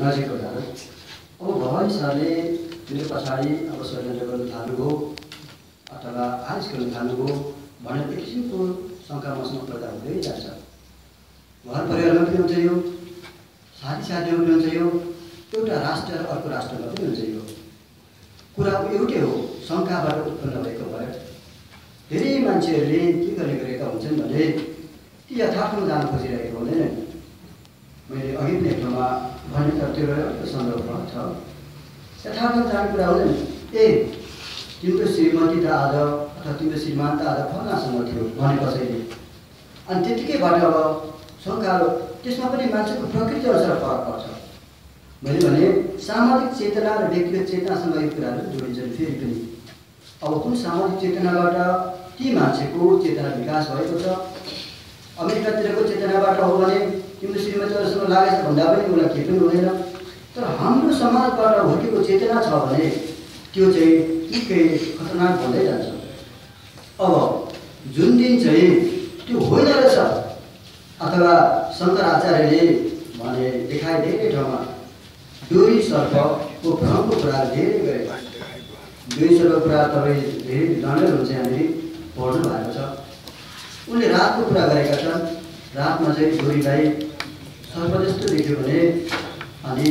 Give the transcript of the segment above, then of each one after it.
नजिकको जानु अब भवानी सरले मेरो पछाडि अब षड्यन्त्र गर्नु थाल्नुभयो अथवा आरिस गर्नु थाल्नुभयो भनेर एक किसिमको शङ्का मसँग पैदा हुँदै जान्छ। घर परिवारमा पनि हुन्छ यो। साथी साथीमा पनि हुन्छ यो। एउटा राष्ट्र र अर्को राष्ट्रमा पनि हुन्छ यो। कुरा एउटै हो शङ्काबाट उत्पन्न भएको भएर। धेरै मान्छेहरूले के गर्ने गरेका हुन्छन् भने ती यथार्थमा जान खोजिरहेको हुँदैन मैले अघि पनि ठाउँमा भने तर त्यो एउटा सन्दर्भ छ। यथार्थमा जाने कुरा हुँदैन ए तिम्रो श्रीमती त आज अथवा तिम्रो श्रीमान त आज फलानासँग थियो भने कसैले? अनि त्यतिकैबाट अब शङ्का त्यसमा पनि मान्छेको प्रकृति अनुसार फरक पर्छ। मैले भने सामाजिक चेतना र व्यक्तिगत चेतनासँग यो कुराहरू जोडिन्छन् फेरि पनि। अब कुन सामाजिक चेतनाबाट ती मान्छेको चेतना विकास भएको छ? अमेरिकातिरको चेतनाबाट हो भने तिम्रो श्रीमतीहरूसँग लागेछ भन्दा पनि उसलाई केही पनि हुँदैन। तर हाम्रो समाजबाट हुर्केको चेतना छ भने त्यो चाहिँ निकै खतरनाक हुँदै जान्छ। अब जुन दिन चाहिँ त्यो होइन रहेछ अथवा शङ्कर आचार्यले भने देखाए धेरै ठाउँमा डोरी सर्पको भ्रमको कुरा धेरै गरे। डोरी सर्पको कुरा तपाईँ धेरै जानेर हुन्छ यहाँनिर पढ्नु भएको छ। उनले रातको कुरा गरेका छन्। रातमा चाहिँ डोरीलाई सर्प जस्तो देख्यो भने अनि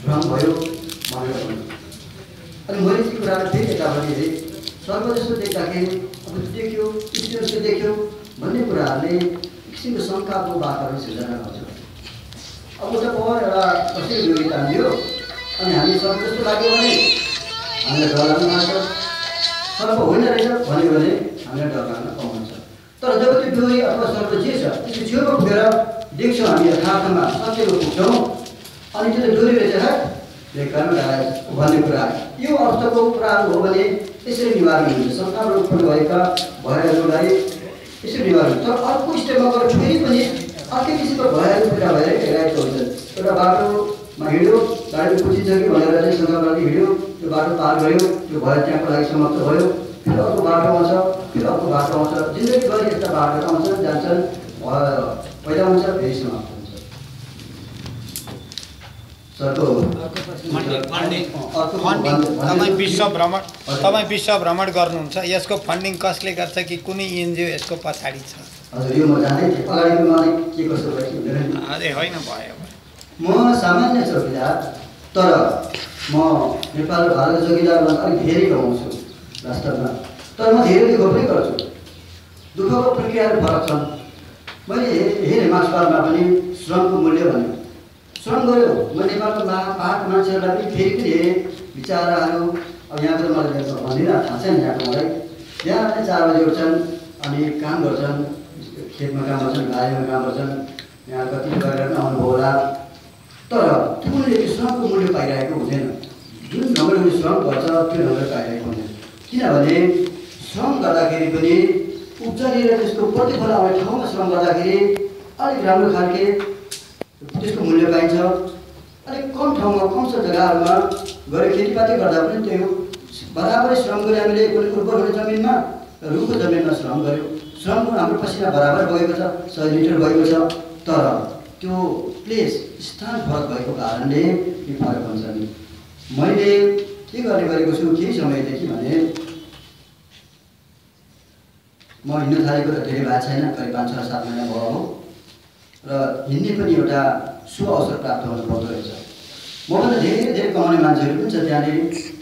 भ्रम भयो भनेर भन्यो अनि मैले ती कुराहरू फेरि यतापट्टि हेरेँ सर्प जस्तो देख्दाखेरि अब देख्यो जस्तो देख्यो भन्ने कुराहरूले किसिमको शङ्काको वातावरण सिर्जना गर्छ अब उता पवर एउटा कसरी डोरी तानिदियो अनि हामी सर्प जस्तो लाग्यो भने हामीलाई डर लाग्न लाग्छ सर्प होइन रहेछ भन्यो भने हामीलाई डर लाग्न पाउँछ तर जब त्यो डोरी अथवा सर्प जे छ त्यसको छेउमा पुगेर देख्छौँ हामी यथार्थमा सत्यमा पुग्छौँ अनि त्यो डोरी बेकारमा डालेको भन्ने कुरा यो अर्थको कुराहरू हो भने यसरी निवारण हुन्छ संसारमा उत्पन्न भएका भयहरूलाई यसरी निवारण हुन्छ तर अर्को स्टेपमा गएर फेरि पनि अर्कै किसिमको भयहरू पुरा भएर हेराएको हुन्छ एउटा बाटोमा हिँड्यो गाडी कुचिन्छ कि भनेर चाहिँ सङ्घर्षले हिँड्यो त्यो बाटो पार गयो त्यो भय त्यहाँको लागि समाप्त भयो फेरि अर्को बाटो आउँछ फेरि अर्को बाटो आउँछ जिन्दगीभरि यस्ता बाटोहरू आउँछन् जान्छन् भय पैदा हुन्छ फेरि समाप्त हुन्छ। तपाईँ विश्व भ्रमण। तपाईँ विश्व भ्रमण गर्नुहुन्छ। यसको फन्डिङ कसले गर्छ कि कुनै एनजिओ यसको पछाडि छ? हजुर यो म जाँदै थिएँ। अगाडि मलाई के कसो भयो कि हुँदैन। नि। अरे होइन भयो म सामान्य चौकीदार तर म नेपाल भारत चौकीदारमा अलिक धेरै कमाउँछु वास्तवमा तर म धेरै दुःख पनि गर्छु। दुःखको प्रक्रियाहरू फरक छन्। मैले हेरेँ मासपालमा पनि श्रमको मूल्य भन्यो। श्रम गऱ्यो। म नेपालको मा पाहाडको मान्छेहरूलाई पनि फेरि पनि हेरेँ। विचाराहरू अब यहाँको त मलाई भन्दिनँ थाहा छैन यहाँको मलाई। यहाँ चाहिँ चार बजी उठ्छन् अनि काम गर्छन् खेतमा काम गर्छन् बारीमा काम गर्छन्। यहाँ कति गरेर आउनुभयो होला। तर त्यो श्रमको मूल्य पाइरहेको हुँदैन। जुन ढङ्गले उनले श्रम गर्छ त्यो ढङ्गले पाइरहेको हुँदैन। किनभने श्रम गर्दाखेरि पनि उब्जनेर त्यसको प्रतिफल आउने ठाउँमा श्रम गर्दाखेरि अलिक राम्रो खालके त्यसको मूल्य पाइन्छ। अलिक कम ठाउँमा कम छ जग्गाहरूमा गएर खेतीपाती गर्दा पनि त्यही हो। बराबरै श्रम गऱ्यो हामीले कुनै उर्वर हुने जमिनमा रुखको जमिनमा श्रम गऱ्यो। श्रमको हाम्रो पसिना बराबर बगेको छ सय लिटर बगेको छ। तर त्यो प्लेस स्थान फरक भएको कारणले फरक हुन्छ नि। मैले के गर्ने गरेको छु केही समयदेखि भने म हिँड्न थालेको त धेरै भएको छैन करिब पाँच छ सात महिना भयो हो। र हिँड्ने पनि एउटा सु अवसर प्राप्त हुनु पर्दो रहेछ। मभन्दा धेरै धेरै कमाउने मान्छेहरू पनि छ त्यहाँनिर।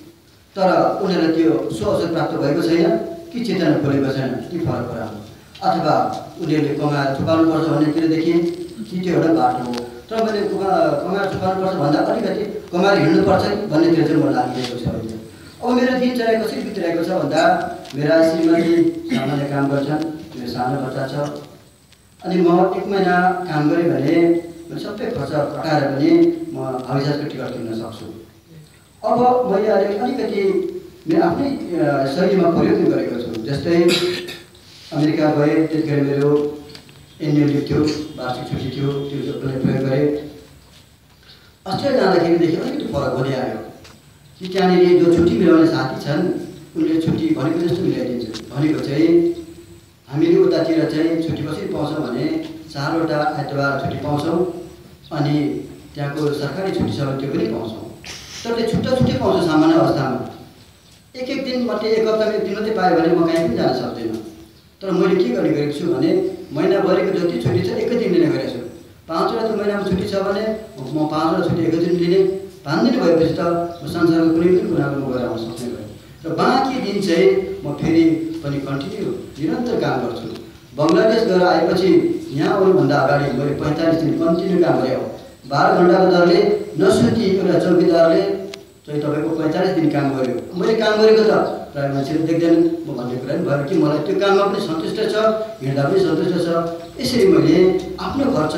तर उनीहरूलाई त्यो सु अवसर प्राप्त भएको छैन कि चेतना खोलेको छैन ती फरक कुरा हो अथवा उनीहरूले कमाएर थुपाउनुपर्छ भन्नेतिरदेखि कि त्यो एउटा बाटो हो। तर मैले कमा कमाएर थुपाउनुपर्छ भन्दा अलिकति कमाएर हिँड्नुपर्छ कि भन्नेतिर चाहिँ म लागिरहेको छ अहिले। अब मेरो दिनचर्या कसरी बितिरहेको छ भन्दा मेरा श्रीमती सामान्य काम गर्छन् मेरो सानो बच्चा छ। अनि म एक महिना काम गरेँ भने सबै खर्च कटाएर पनि म हवाईजहाजको टिकट किन्न सक्छु। अब मैले अहिले अलिकति मेरो आफ्नै शैलीमा प्रयोग गरेको छु। जस्तै अमेरिका गएँ त्यतिखेर मेरो एनुअल लिभ थियो वार्षिक छुट्टी थियो त्यो प्रयोग गरेँ। अस्ट्रेलिया जाँदाखेरिदेखि अलिकति फरक हुँदै आयो कि त्यहाँनिर जो छुट्टी मिलाउने साथी छन् उनले छुट्टी भनेको जस्तो मिलाइदिन्छ। भनेको चाहिँ हामीले उतातिर चाहिँ छुट्टी कसरी पाउँछौँ भने चारवटा आइतबार छुट्टी पाउँछौँ अनि त्यहाँको सरकारी छुट्टी छ भने त्यो पनि पाउँछौँ। तर त्यो छुट्टा छुट्टै पाउँछ सामान्य अवस्थामा। एक एक दिन मात्रै एक हप्तामा एक दिन मात्रै पायो भने म कहीँ पनि जान सक्दिनँ। तर मैले के गर्ने गरेको छु भने महिनाभरिको जति छुट्टी छ एकै दिन लिने गरेको छु। पाँचवटा महिनामा छुट्टी छ भने म पाँचवटा छुट्टी एकै दिन लिने। पाँच दिन भएपछि त म संसारको कुनै पनि कुरामा म गएर आउन सक्ने भएँ र बाँकी दिन चाहिँ म फेरि पनि कन्टिन्यू निरन्तर काम गर्छु। बङ्गलादेश गएर आएपछि यहाँ आउनुभन्दा अगाडि मैले पैँतालिस दिन कन्टिन्यू काम गरेँ हो। बाह्र घन्टाको दरले नसुती एउटा चौकीदारले चाहिँ तपाईँको पैँतालिस दिन काम गर्यो। मैले काम गरेको त प्रायः मान्छेले देख्दैनन्। म भन्ने कुरा पनि भयो कि मलाई त्यो काममा पनि सन्तुष्ट छ हिँड्दा पनि सन्तुष्ट छ। यसरी मैले आफ्नो खर्च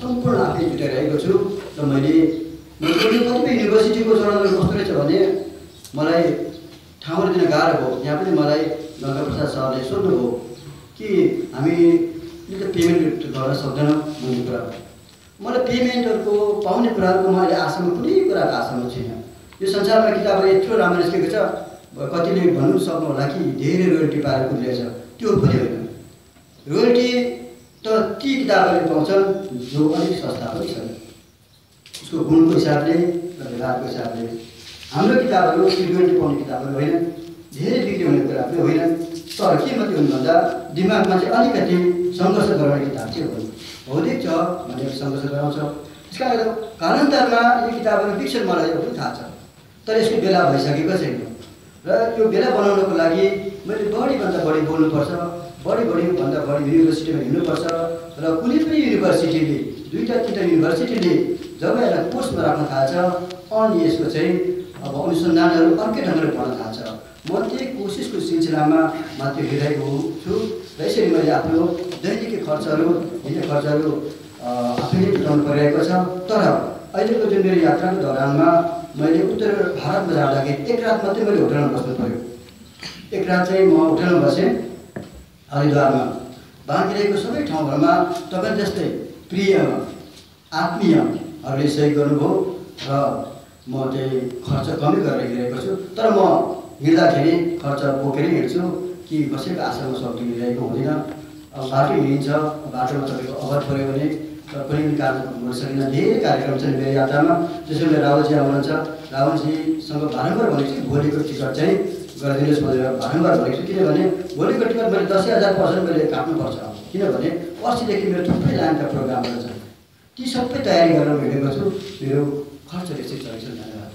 सम्पूर्ण आफै जुटाइरहेको छु। र मैले कतिपय युनिभर्सिटीको चरणहरू कस्तो रहेछ भने मलाई ठाउँहरू दिन गाह्रो भयो। यहाँ पनि मलाई गङ्गा प्रसाद सरले सोध्नुभयो कि हामीले त पेमेन्ट गर्न सक्दैनौँ भन्ने कुरा मलाई पेमेन्टहरूको पाउने कुराहरूको म आशामा कुनै कुराको आशामा छैन। यो संसारमा किताबहरू यत्रो राम्रो निस्केको छ कतिले भन्नु सक्नु होला कि धेरै रोयल्टी पाएर कुदिरहेछ त्यो पनि होइन। रोयल्टी त ती किताबहरूले पाउँछन् जो अलिक सस्ता पनि छन्। उसको गुणको हिसाबले र व्यवहारको हिसाबले। हाम्रो किताबहरू रोयल्टी पाउने किताबहरू होइन। धेरै बिक्री हुने कुरा पनि होइन। तर के मात्रै हुनु भन्दा दिमागमा चाहिँ अलिकति सङ्घर्ष गराउने किताब चाहिँ हो। भौतिक छ भनेर सङ्घर्ष गराउँछ। त्यस कारण कालान्तरमा यो किताबहरू विकसित मलाई पनि थाहा छ। तर यसको बेला भइसकेको छैन। र यो बेला बनाउनको लागि मैले बढीभन्दा बढी बोल्नुपर्छ। बढी बढीभन्दा बढी युनिभर्सिटीमा हिँड्नुपर्छ। र कुनै पनि युनिभर्सिटीले दुईवटा तिनवटा युनिभर्सिटीले जब यसलाई कोर्समा राख्न थाल्छ अनि यसको चाहिँ अब अनुसन्धानहरू अर्कै ढङ्गले पढ्न थाल्छ। म त्यही कोसिसको सिलसिलामा मात्र हिँडिरहेको छु। र यसरी मैले आफ्नो दैनिकी खर्चहरू हिँड्ने खर्चहरू आफैले उठाउनु परिरहेको छ। तर अहिलेको जुन मेरो यात्राको दौरानमा मैले उत्तर भारतमा जाँदाखेरि एक रात मात्रै मैले होटलमा बस्नु पऱ्यो एक रात चाहिँ म होटलमा बसेँ हरिद्वारमा। बाँकी रहेको सबै ठाउँहरूमा तपाईँ जस्तै प्रिय आत्मीयहरूले सहयोग गर्नुभयो र म चाहिँ खर्च कमै गरेर हिँडेको छु। तर म हिँड्दाखेरि खर्च बोकेरै हिँड्छु कि कसैको आशामा सक्दो हिँडिरहेको हुँदैन। अब बाटो हिँडिन्छ बाटोमा तपाईँको अभर पऱ्यो भने कुनै पनि कार्यक्रम हुन धेरै कार्यक्रम छन् मेरो यात्रामा। त्यसैले रावलजी आउनुहुन्छ। रावलजीसँग बारम्बार भनेको छु भोलिको टिकट चाहिँ गरिदिनुहोस् भनेर बारम्बार भनेको छु। किनभने भोलिको टिकट मैले दसै हजार पर्सेन्ट मैले काट्नुपर्छ। किनभने पर्सिदेखि मेरो थुप्रै लाइनका प्रोग्रामहरू छन्। ती सबै तयारी गरेर हिँडेको छु मेरो खर्च बेसी चलेको छ धन्यवाद